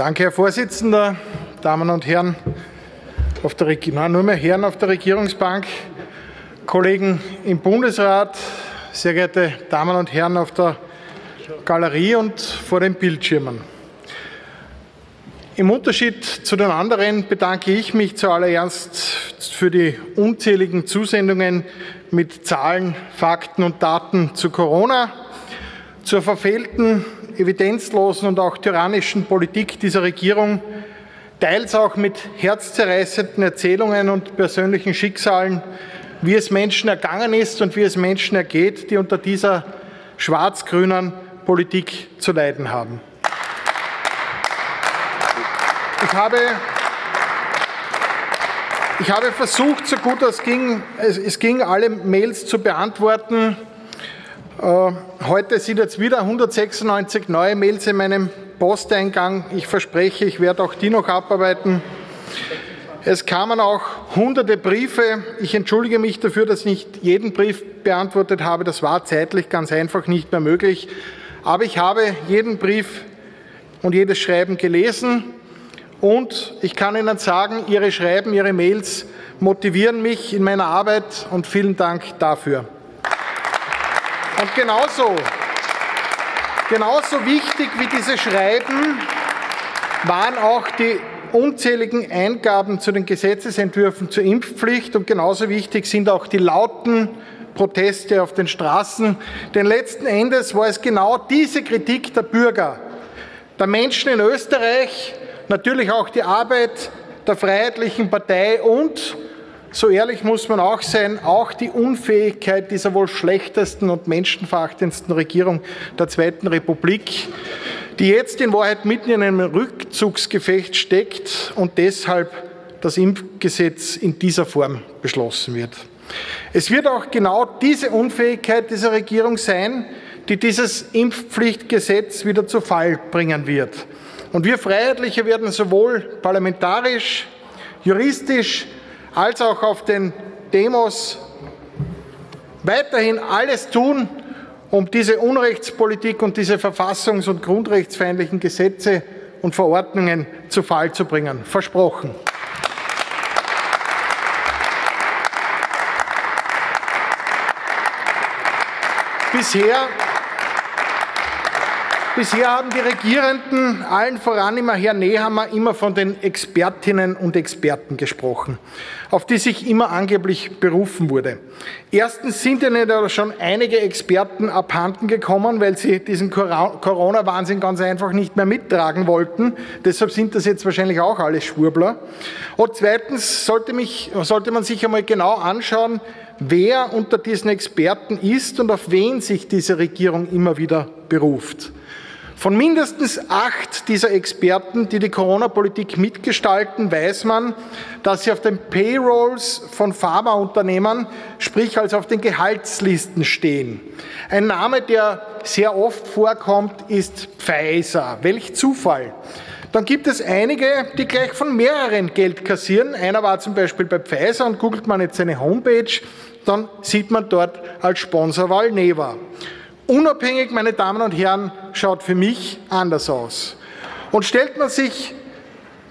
Danke, Herr Vorsitzender, Damen und Herren auf der nein, nur mehr Herren auf der Regierungsbank, Kollegen im Bundesrat, sehr geehrte Damen und Herren auf der Galerie und vor den Bildschirmen. Im Unterschied zu den anderen bedanke ich mich zuallererst für die unzähligen Zusendungen mit Zahlen, Fakten und Daten zu Corona, zur verfehlten, evidenzlosen und auch tyrannischen Politik dieser Regierung, teils auch mit herzzerreißenden Erzählungen und persönlichen Schicksalen, wie es Menschen ergangen ist und wie es Menschen ergeht, die unter dieser schwarz-grünen Politik zu leiden haben. Ich habe, ich habe versucht, so gut es ging, es, es ging, alle Mails zu beantworten. Äh, heute sind jetzt wieder 196 neue Mails in meinem Posteingang. Ich verspreche, ich werde auch die noch abarbeiten. Es kamen auch hunderte Briefe. Ich entschuldige mich dafür, dass ich nicht jeden Brief beantwortet habe. Das war zeitlich ganz einfach nicht mehr möglich. Aber ich habe jeden Brief und jedes Schreiben gelesen. Und ich kann Ihnen sagen, Ihre Schreiben, Ihre Mails motivieren mich in meiner Arbeit und vielen Dank dafür. Und genauso, genauso wichtig wie diese Schreiben waren auch die unzähligen Eingaben zu den Gesetzesentwürfen zur Impfpflicht und genauso wichtig sind auch die lauten Proteste auf den Straßen. Denn letzten Endes war es genau diese Kritik der Bürger, der Menschen in Österreich, natürlich auch die Arbeit der Freiheitlichen Partei und so ehrlich muss man auch sein, auch die Unfähigkeit dieser wohl schlechtesten und menschenverachtendsten Regierung der Zweiten Republik, die jetzt in Wahrheit mitten in einem Rückzugsgefecht steckt und deshalb das Impfgesetz in dieser Form beschlossen wird. Es wird auch genau diese Unfähigkeit dieser Regierung sein, die dieses Impfpflichtgesetz wieder zu Fall bringen wird. Und wir Freiheitliche werden sowohl parlamentarisch, juristisch, als auch auf den Demos weiterhin alles tun, um diese Unrechtspolitik und diese verfassungs- und grundrechtsfeindlichen Gesetze und Verordnungen zu Fall zu bringen. Versprochen. Bisher Bisher haben die Regierenden, allen voran immer Herr Nehammer, immer von den Expertinnen und Experten gesprochen, auf die sich immer angeblich berufen wurde. Erstens sind ihnen da schon einige Experten abhanden gekommen, weil sie diesen Corona-Wahnsinn ganz einfach nicht mehr mittragen wollten. Deshalb sind das jetzt wahrscheinlich auch alle Schwurbler. Und zweitens sollte, mich, sollte man sich einmal genau anschauen, wer unter diesen Experten ist und auf wen sich diese Regierung immer wieder beruft. Von mindestens acht dieser Experten, die die Corona-Politik mitgestalten, weiß man, dass sie auf den Payrolls von Pharmaunternehmen, sprich also auf den Gehaltslisten stehen. Ein Name, der sehr oft vorkommt, ist Pfizer. Welch Zufall! Dann gibt es einige, die gleich von mehreren Geld kassieren. Einer war zum Beispiel bei Pfizer und googelt man jetzt seine Homepage, dann sieht man dort als Sponsor Valneva. Unabhängig, meine Damen und Herren, schaut für mich anders aus. Und stellt man sich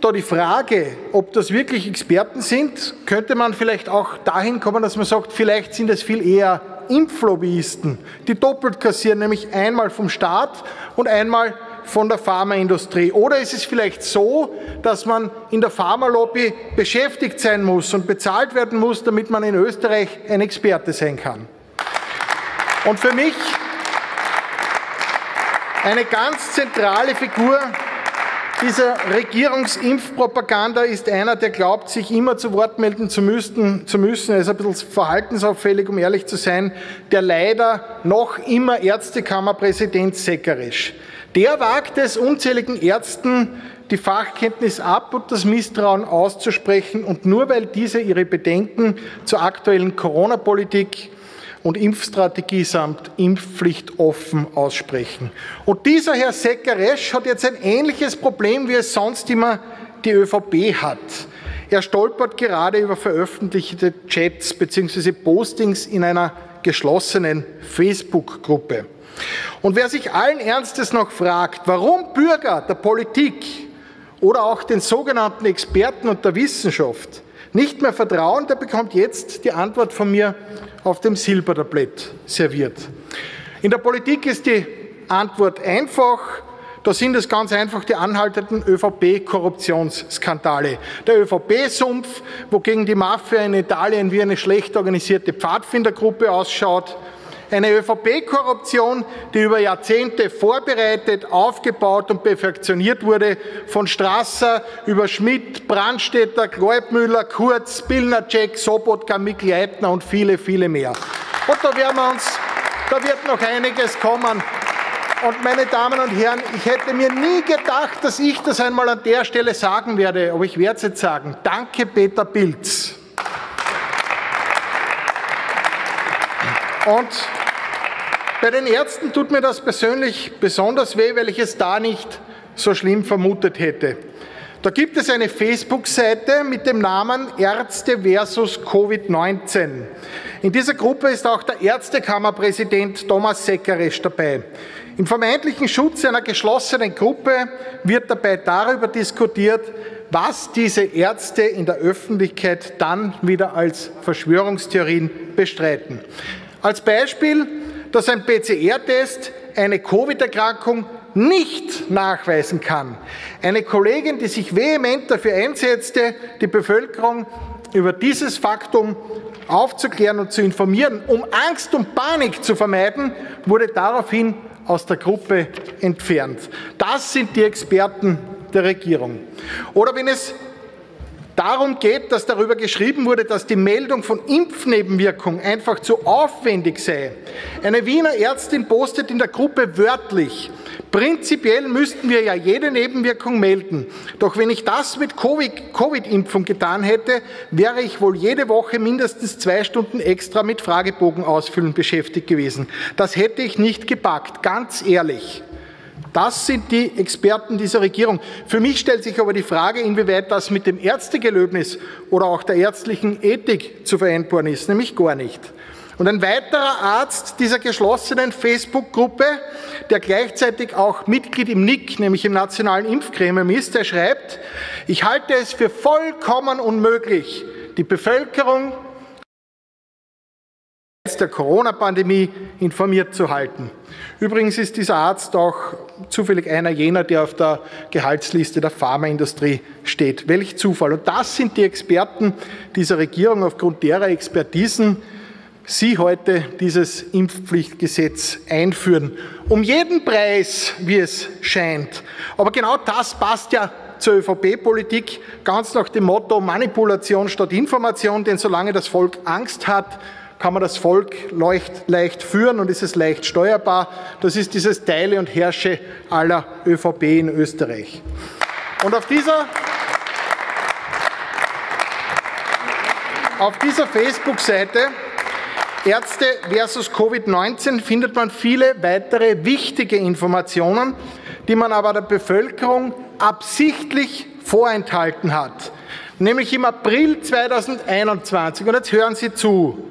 da die Frage, ob das wirklich Experten sind, könnte man vielleicht auch dahin kommen, dass man sagt, vielleicht sind es viel eher Impflobbyisten, die doppelt kassieren, nämlich einmal vom Staat und einmal von der Pharmaindustrie. Oder ist es vielleicht so, dass man in der Pharmalobby beschäftigt sein muss und bezahlt werden muss, damit man in Österreich ein Experte sein kann? Und für mich eine ganz zentrale Figur dieser Regierungsimpfpropaganda ist einer, der glaubt, sich immer zu Wort melden zu müssen. Zu müssen. Er ist ein bisschen verhaltensauffällig, um ehrlich zu sein. Der leider noch immer Ärztekammerpräsident Seckerisch. Der wagt es, unzähligen Ärzten die Fachkenntnis ab und das Misstrauen auszusprechen. Und nur weil diese ihre Bedenken zur aktuellen Corona-Politik und Impfstrategie samt Impfpflicht offen aussprechen. Und dieser Herr Seckeresch hat jetzt ein ähnliches Problem, wie es sonst immer die ÖVP hat. Er stolpert gerade über veröffentlichte Chats bzw. Postings in einer geschlossenen Facebook-Gruppe. Und wer sich allen Ernstes noch fragt, warum Bürger der Politik oder auch den sogenannten Experten und der Wissenschaft nicht mehr vertrauen, der bekommt jetzt die Antwort von mir auf dem Silbertablett serviert. In der Politik ist die Antwort einfach. Da sind es ganz einfach die anhaltenden ÖVP-Korruptionsskandale. Der ÖVP-Sumpf, wo gegen die Mafia in Italien wie eine schlecht organisierte Pfadfindergruppe ausschaut, eine ÖVP-Korruption, die über Jahrzehnte vorbereitet, aufgebaut und perfektioniert wurde, von Strasser über Schmidt, Brandstätter, Gleubmüller, Kurz, Billner-Jack, Sobotka, Mikl Eitner und viele, viele mehr. Und da werden wir uns, da wird noch einiges kommen. Und meine Damen und Herren, ich hätte mir nie gedacht, dass ich das einmal an der Stelle sagen werde, aber ich werde es jetzt sagen. Danke, Peter Pilz. Und bei den Ärzten tut mir das persönlich besonders weh, weil ich es da nicht so schlimm vermutet hätte. Da gibt es eine Facebook-Seite mit dem Namen Ärzte versus Covid-19. In dieser Gruppe ist auch der Ärztekammerpräsident Thomas Seckeresch dabei. Im vermeintlichen Schutz einer geschlossenen Gruppe wird dabei darüber diskutiert, was diese Ärzte in der Öffentlichkeit dann wieder als Verschwörungstheorien bestreiten. Als Beispiel dass ein PCR-Test eine Covid-Erkrankung nicht nachweisen kann. Eine Kollegin, die sich vehement dafür einsetzte, die Bevölkerung über dieses Faktum aufzuklären und zu informieren, um Angst und Panik zu vermeiden, wurde daraufhin aus der Gruppe entfernt. Das sind die Experten der Regierung. Oder wenn es darum geht, dass darüber geschrieben wurde, dass die Meldung von Impfnebenwirkungen einfach zu aufwendig sei. Eine Wiener Ärztin postet in der Gruppe wörtlich, prinzipiell müssten wir ja jede Nebenwirkung melden. Doch wenn ich das mit Covid-Impfung getan hätte, wäre ich wohl jede Woche mindestens zwei Stunden extra mit Fragebogen ausfüllen beschäftigt gewesen. Das hätte ich nicht gepackt, ganz ehrlich. Das sind die Experten dieser Regierung. Für mich stellt sich aber die Frage, inwieweit das mit dem Ärztegelöbnis oder auch der ärztlichen Ethik zu vereinbaren ist, nämlich gar nicht. Und ein weiterer Arzt dieser geschlossenen Facebook-Gruppe, der gleichzeitig auch Mitglied im NIC, nämlich im Nationalen Impfgremium ist, der schreibt, ich halte es für vollkommen unmöglich, die Bevölkerung der Corona-Pandemie informiert zu halten. Übrigens ist dieser Arzt auch zufällig einer jener, der auf der Gehaltsliste der Pharmaindustrie steht. Welch Zufall. Und das sind die Experten dieser Regierung, aufgrund derer Expertisen Sie heute dieses Impfpflichtgesetz einführen. Um jeden Preis, wie es scheint. Aber genau das passt ja zur ÖVP-Politik, ganz nach dem Motto Manipulation statt Information, denn solange das Volk Angst hat, kann man das Volk leicht, leicht führen und ist es leicht steuerbar. Das ist dieses Teile und Herrsche aller ÖVP in Österreich. Und auf dieser, auf dieser Facebook-Seite Ärzte versus Covid-19 findet man viele weitere wichtige Informationen, die man aber der Bevölkerung absichtlich vorenthalten hat. Nämlich im April 2021. Und jetzt hören Sie zu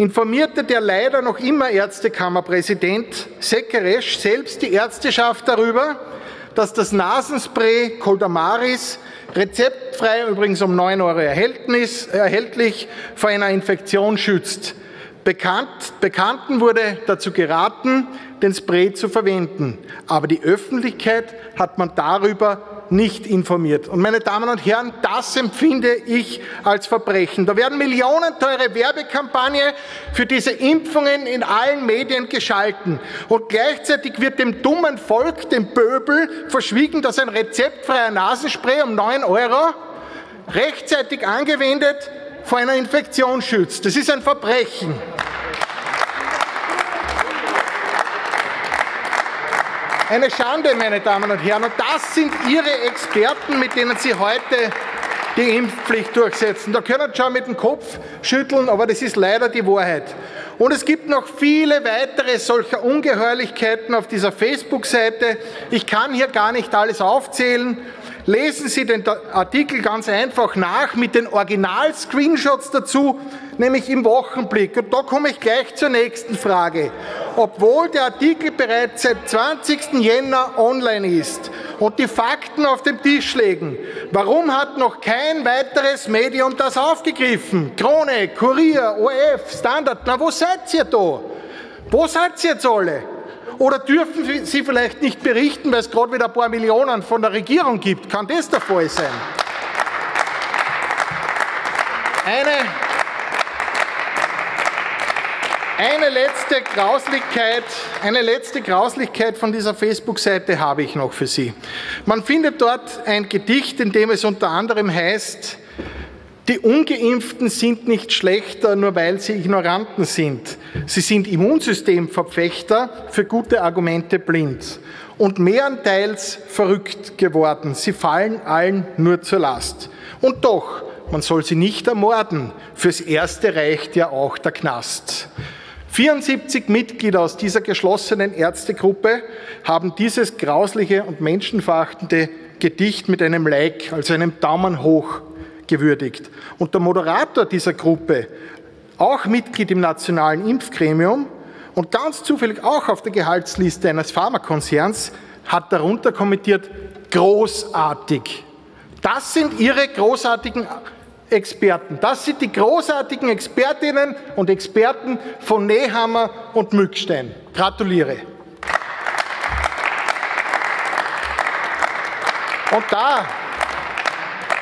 informierte der leider noch immer Ärztekammerpräsident Sekeresch selbst die Ärzteschaft darüber, dass das Nasenspray Coldamaris rezeptfrei, übrigens um 9 Euro erhältlich, vor einer Infektion schützt. Bekannt, Bekannten wurde dazu geraten, den Spray zu verwenden. Aber die Öffentlichkeit hat man darüber nicht informiert. Und meine Damen und Herren, das empfinde ich als Verbrechen. Da werden millionenteure Werbekampagne für diese Impfungen in allen Medien geschalten. Und gleichzeitig wird dem dummen Volk, dem Pöbel, verschwiegen, dass ein rezeptfreier Nasenspray um 9 Euro rechtzeitig angewendet vor einer Infektion schützt. Das ist ein Verbrechen. Eine Schande, meine Damen und Herren. Und das sind Ihre Experten, mit denen Sie heute die Impfpflicht durchsetzen. Da können Sie schon mit dem Kopf schütteln, aber das ist leider die Wahrheit. Und es gibt noch viele weitere solcher Ungeheuerlichkeiten auf dieser Facebook-Seite. Ich kann hier gar nicht alles aufzählen. Lesen Sie den Artikel ganz einfach nach mit den Original-Screenshots dazu, nämlich im Wochenblick. Und da komme ich gleich zur nächsten Frage. Obwohl der Artikel bereits seit 20. Jänner online ist und die Fakten auf den Tisch legen. Warum hat noch kein weiteres Medium das aufgegriffen? Krone, Kurier, ORF, Standard, na wo seid ihr da? Wo seid ihr jetzt alle? Oder dürfen Sie vielleicht nicht berichten, weil es gerade wieder ein paar Millionen von der Regierung gibt? Kann das der Fall sein? Eine, eine letzte Grauslichkeit, eine letzte Grauslichkeit von dieser Facebook-Seite habe ich noch für Sie. Man findet dort ein Gedicht, in dem es unter anderem heißt, die Ungeimpften sind nicht schlechter, nur weil sie Ignoranten sind. Sie sind Immunsystemverfechter, für gute Argumente blind und mehrenteils verrückt geworden. Sie fallen allen nur zur Last. Und doch, man soll sie nicht ermorden. Fürs Erste reicht ja auch der Knast. 74 Mitglieder aus dieser geschlossenen Ärztegruppe haben dieses grausliche und menschenverachtende Gedicht mit einem Like, also einem Daumen hoch, gewürdigt. Und der Moderator dieser Gruppe, auch Mitglied im nationalen Impfgremium und ganz zufällig auch auf der Gehaltsliste eines Pharmakonzerns, hat darunter kommentiert, großartig. Das sind Ihre großartigen Experten. Das sind die großartigen Expertinnen und Experten von Nehammer und Mückstein. Gratuliere. Und da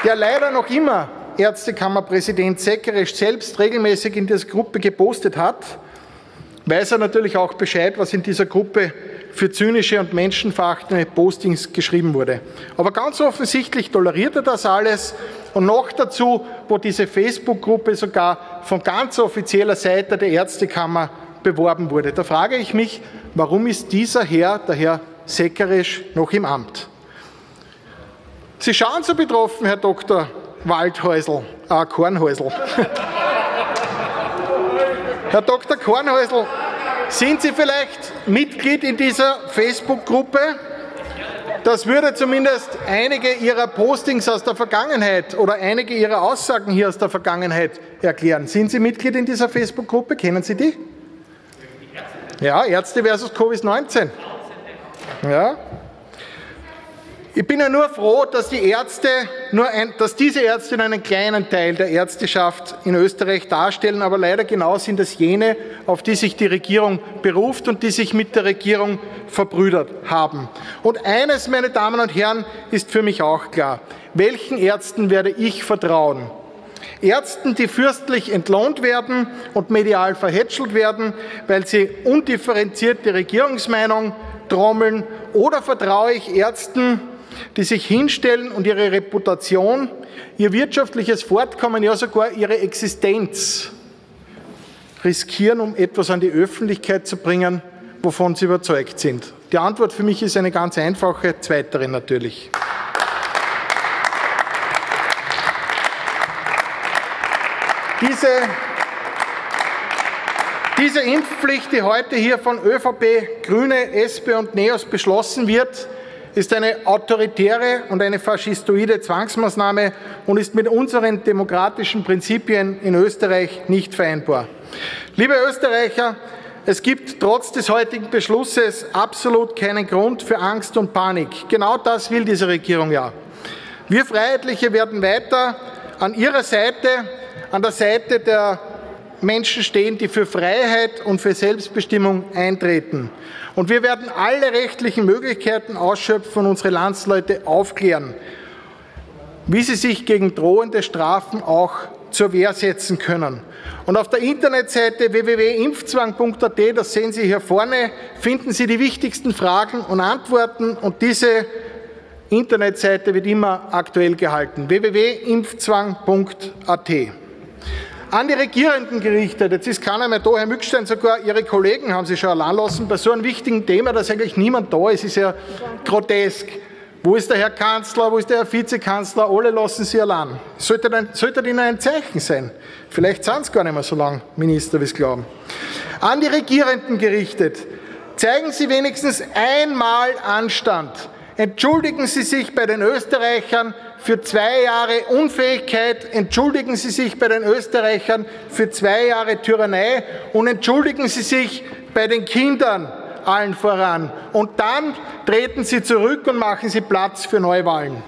der leider noch immer Ärztekammerpräsident Seckeresch selbst regelmäßig in dieser Gruppe gepostet hat, weiß er natürlich auch Bescheid, was in dieser Gruppe für zynische und menschenverachtende Postings geschrieben wurde. Aber ganz offensichtlich toleriert er das alles und noch dazu, wo diese Facebook-Gruppe sogar von ganz offizieller Seite der Ärztekammer beworben wurde. Da frage ich mich, warum ist dieser Herr, der Herr Seckeresch, noch im Amt? Sie schauen so betroffen, Herr Dr. Waldhäusl, äh, Kornhäusl. Herr Dr. Kornhäusl, sind Sie vielleicht Mitglied in dieser Facebook-Gruppe? Das würde zumindest einige Ihrer Postings aus der Vergangenheit oder einige Ihrer Aussagen hier aus der Vergangenheit erklären. Sind Sie Mitglied in dieser Facebook-Gruppe? Kennen Sie die? Ja, Ärzte versus Covid-19. Ja, ich bin ja nur froh, dass die Ärzte, nur ein, dass diese Ärzte nur einen kleinen Teil der Ärzteschaft in Österreich darstellen, aber leider genau sind es jene, auf die sich die Regierung beruft und die sich mit der Regierung verbrüdert haben. Und eines, meine Damen und Herren, ist für mich auch klar. Welchen Ärzten werde ich vertrauen? Ärzten, die fürstlich entlohnt werden und medial verhätschelt werden, weil sie undifferenziert die Regierungsmeinung trommeln, oder vertraue ich Ärzten, die sich hinstellen und ihre Reputation, ihr wirtschaftliches Fortkommen, ja sogar ihre Existenz riskieren, um etwas an die Öffentlichkeit zu bringen, wovon sie überzeugt sind? Die Antwort für mich ist eine ganz einfache, zweitere natürlich. Diese, diese Impfpflicht, die heute hier von ÖVP, Grüne, SP und NEOS beschlossen wird, ist eine autoritäre und eine faschistoide Zwangsmaßnahme und ist mit unseren demokratischen Prinzipien in Österreich nicht vereinbar. Liebe Österreicher, es gibt trotz des heutigen Beschlusses absolut keinen Grund für Angst und Panik. Genau das will diese Regierung ja. Wir Freiheitliche werden weiter an ihrer Seite, an der Seite der Menschen stehen, die für Freiheit und für Selbstbestimmung eintreten. Und wir werden alle rechtlichen Möglichkeiten ausschöpfen und unsere Landsleute aufklären, wie sie sich gegen drohende Strafen auch zur Wehr setzen können. Und auf der Internetseite www.impfzwang.at, das sehen Sie hier vorne, finden Sie die wichtigsten Fragen und Antworten und diese Internetseite wird immer aktuell gehalten. www.impfzwang.at an die Regierenden gerichtet. Jetzt ist keiner mehr da, Herr Mückstein, sogar Ihre Kollegen haben Sie schon allein lassen bei so einem wichtigen Thema, dass eigentlich niemand da ist, ist ja grotesk. Wo ist der Herr Kanzler, wo ist der Herr Vizekanzler? Alle lassen Sie allein. Sollte, dann, sollte Ihnen ein Zeichen sein. Vielleicht sind es gar nicht mehr so lange Minister, wie Sie glauben. An die Regierenden gerichtet. Zeigen Sie wenigstens einmal Anstand. Entschuldigen Sie sich bei den Österreichern für zwei Jahre Unfähigkeit, entschuldigen Sie sich bei den Österreichern für zwei Jahre Tyrannei und entschuldigen Sie sich bei den Kindern allen voran. Und dann treten Sie zurück und machen Sie Platz für Neuwahlen.